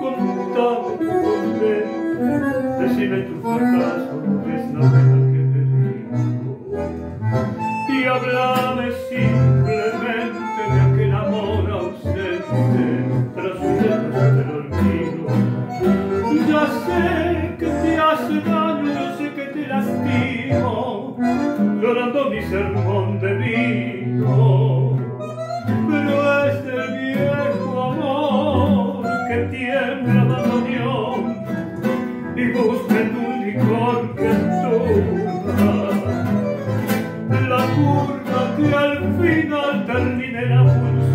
Contame tu condena, decime tu fracaso, es la pena que te digo. Y hablame simplemente de aquel amor ausente, tras un del olvido. Ya sé que te hace daño, yo sé que te lastimo, llorando mi sermón de vida. que tiene la canción y busquen un licor que turba la curva que al final termine la función